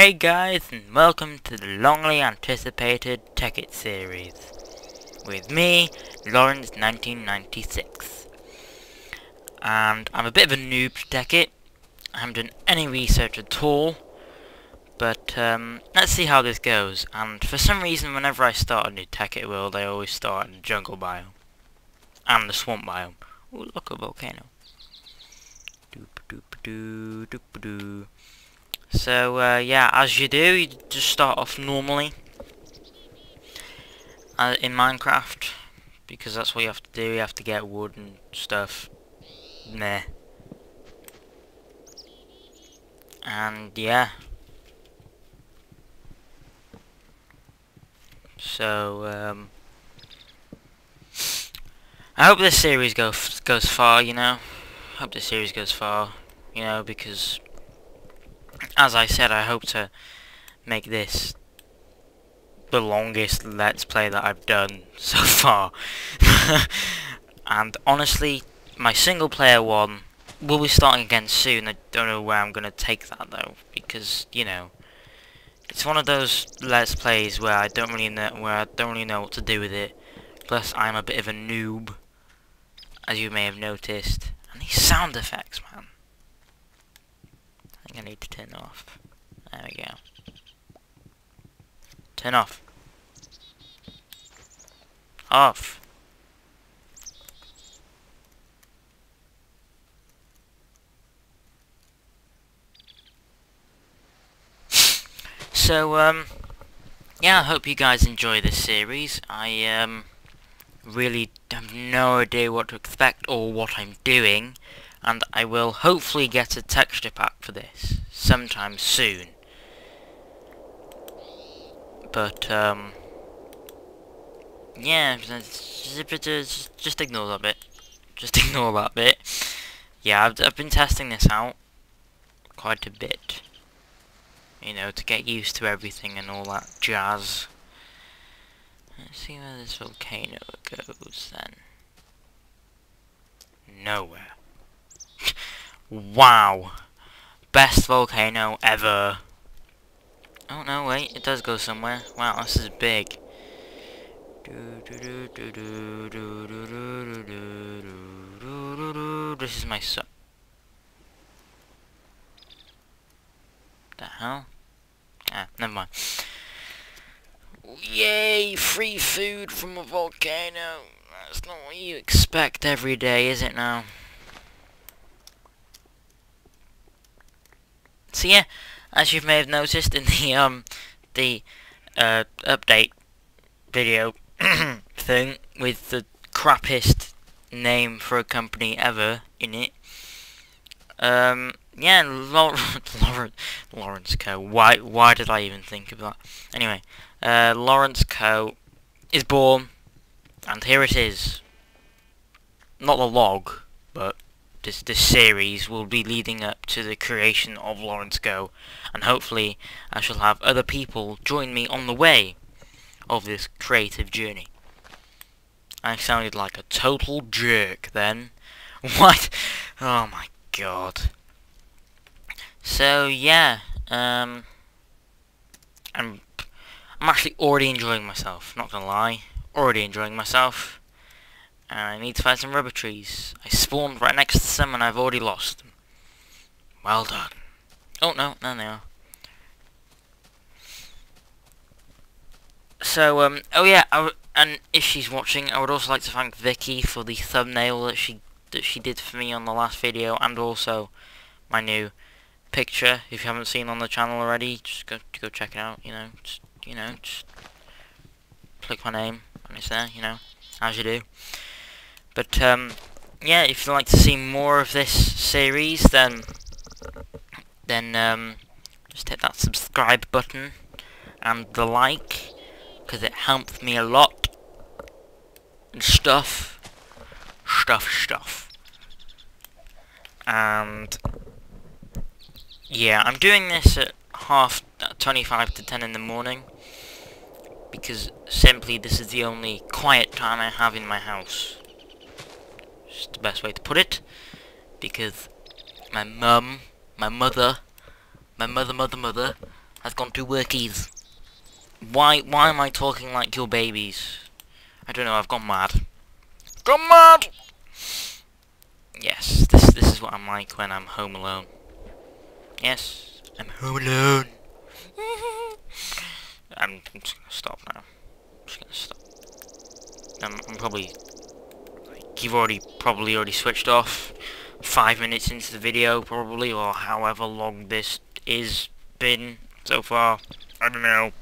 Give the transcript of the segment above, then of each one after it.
Hey guys, and welcome to the longly anticipated Tekkit series. With me, Lawrence1996. And I'm a bit of a noob to. I haven't done any research at all. But um, let's see how this goes. And for some reason, whenever I start a new Tekkit world, I always start in the jungle biome. And the swamp biome. Ooh, look, a volcano. Doop doop doo doop doo. So, uh, yeah, as you do, you just start off normally uh, in Minecraft, because that's what you have to do, you have to get wood and stuff. Meh. And, yeah. So, um... I hope this series go goes far, you know. I hope this series goes far, you know, because as I said, I hope to make this the longest Let's Play that I've done so far. and honestly, my single player one will be starting again soon. I don't know where I'm going to take that though, because, you know, it's one of those Let's Plays where I don't really know, where I don't really know what to do with it. Plus, I'm a bit of a noob, as you may have noticed. And these sound effects, man. I think I need to turn off. There we go. Turn off. Off. So, um, yeah, I hope you guys enjoy this series. I, um, really have no idea what to expect or what I'm doing and I will hopefully get a texture pack for this sometime soon. But, um, yeah, just, just ignore that bit. Just ignore that bit. Yeah, I've, I've been testing this out quite a bit. You know, to get used to everything and all that jazz. Let's see where this volcano goes then. Nowhere. Wow. Best volcano ever. Oh no, wait, it does go somewhere. Wow, this is big. This is my son. The hell? Ah, never mind. Yay, free food from a volcano. That's not what you expect every day, is it now? So yeah, as you may have noticed in the um the uh, update video thing with the crappiest name for a company ever in it. Um, yeah, Lawrence, Lawrence Co. Why why did I even think of that? Anyway, uh, Lawrence Co. is born, and here it is. Not the log, but this, this series will be leading up to the creation of Lawrence Co, and hopefully I shall have other people join me on the way of this creative journey. I sounded like a total jerk then. What? Oh my god. So yeah, um, I'm I'm actually already enjoying myself. Not gonna lie, already enjoying myself. And I need to find some rubber trees. I spawned right next to some and I've already lost them. Well done. Oh, no, no, they are. So, um, oh yeah, and if she's watching, I would also like to thank Vicky for the thumbnail that she that she did for me on the last video, and also my new picture. If you haven't seen on the channel already, just go go check it out. You know, just you know, just click my name and it's there. You know, as you do. But, um, yeah, if you'd like to see more of this series, then, then, um, just hit that subscribe button and the like, because it helps me a lot. And stuff. Stuff, stuff. And, yeah, I'm doing this at half, 25 to 10 in the morning, because simply this is the only quiet time I have in my house the best way to put it. Because my mum, my mother, my mother, mother, mother, has gone to workies. Why why am I talking like your babies? I don't know, I've gone mad. Gone mad! Yes, this this is what I'm like when I'm home alone. Yes, I'm home alone. I'm, I'm just gonna stop now. I'm just gonna stop. I'm, I'm probably you've already probably already switched off five minutes into the video probably or however long this is been so far. I don't know.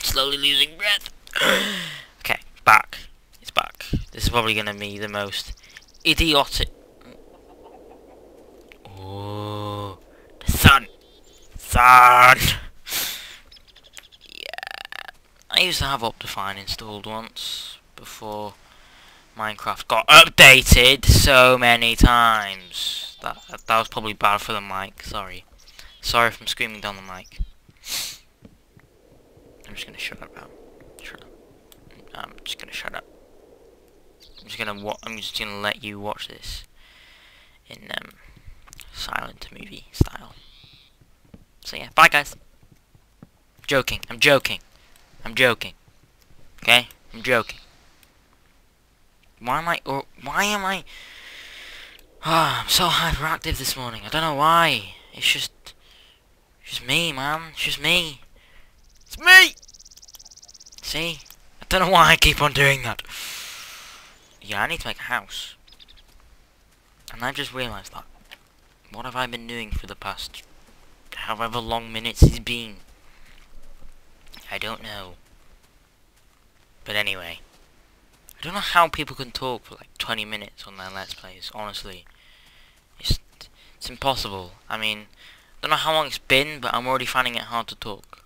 Slowly losing breath. okay, back. It's back. This is probably gonna be the most idiotic. Oh, sun. Sun. yeah, I used to have Optifine installed once before Minecraft got updated so many times. That that was probably bad for the mic. Sorry, sorry if I'm screaming down the mic. I'm just gonna shut up now. Shut up. I'm just gonna shut up. I'm just gonna I'm just gonna let you watch this in um silent movie style. So yeah, bye guys. Joking. I'm joking. I'm joking. Okay? I'm joking. Why am I, or why am I, ah, oh, I'm so hyperactive this morning. I don't know why. It's just, it's just me, man. It's just me. It's me! See? I don't know why I keep on doing that. Yeah, I need to make a house. And I just realised that. What have I been doing for the past however long minutes it's been? I don't know. But anyway. I don't know how people can talk for like 20 minutes on their Let's Plays, honestly. It's, it's impossible. I mean, I don't know how long it's been, but I'm already finding it hard to talk.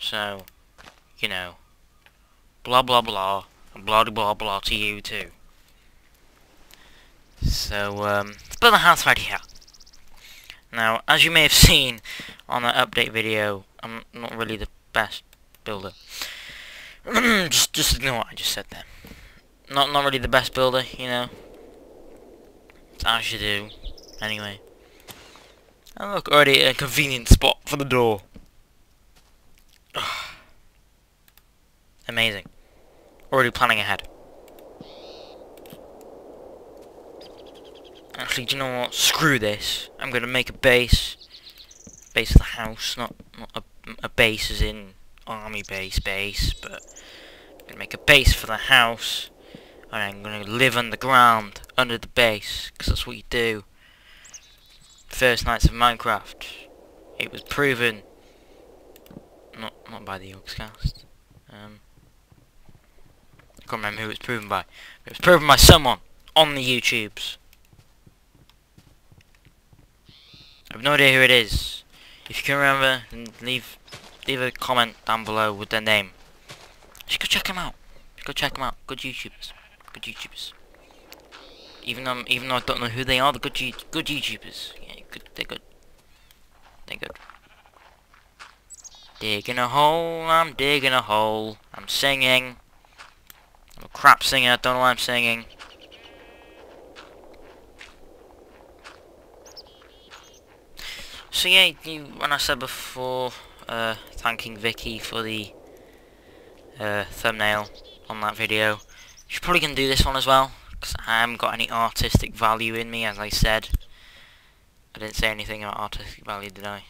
So, you know, blah blah blah, and blah blah blah to you too. So, um, let's build a house right here. Now, as you may have seen on that update video, I'm not really the best builder. just, just ignore what I just said there. Not, not really the best builder, you know. It's as you do. Anyway. And look, already a convenient spot for the door. Amazing. Already planning ahead. Actually, do you know what? Screw this. I'm gonna make a base. Base of the house, not, not a, a base as in army base base, but I'm gonna make a base for the house, and I'm gonna live underground under the base, because that's what you do. First nights of Minecraft, it was proven, not not by the Yogscast. Um, I can't remember who it was proven by. It was proven by someone on the YouTubes. I have no idea who it is. If you can remember, leave leave a comment down below with their name. Just go check them out. Go check them out. Good YouTubers. Good YouTubers. Even though, even though I don't know who they are, the good, good YouTubers. Yeah, good. They're good. They're good. Digging a hole, I'm digging a hole. I'm singing. I'm a crap singer, I don't know why I'm singing. So yeah, you, when I said before, uh, thanking Vicky for the uh, thumbnail on that video. She's probably going to do this one as well, because I haven't got any artistic value in me, as I said. I didn't say anything about artistic value, did I?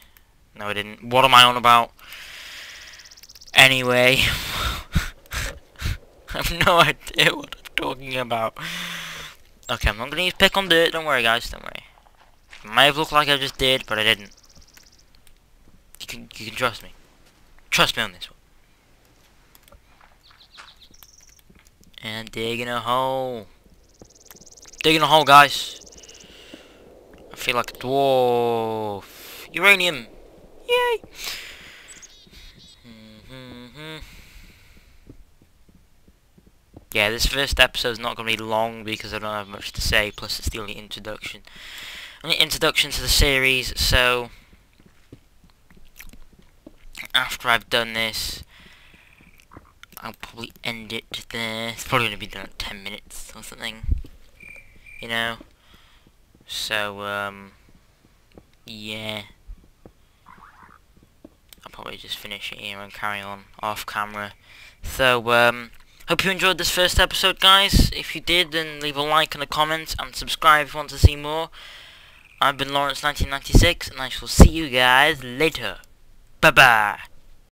No, I didn't. What am I on about? Anyway. I have no idea what I'm talking about. Okay, I'm not going to pick on dirt, don't worry guys, don't worry. It may have looked like I just did, but I didn't can you can trust me. Trust me on this one. And digging a hole. Digging a hole, guys. I feel like a dwarf. Uranium. Yay. Yeah, this first episode is not going to be long because I don't have much to say, plus it's the only introduction. Only introduction to the series, so after I've done this, I'll probably end it there. It's probably going to be done in 10 minutes or something. You know? So, um, yeah. I'll probably just finish it here and carry on off camera. So, um, hope you enjoyed this first episode, guys. If you did, then leave a like and a comment, and subscribe if you want to see more. I've been Lawrence1996, and I shall see you guys later. 拜拜。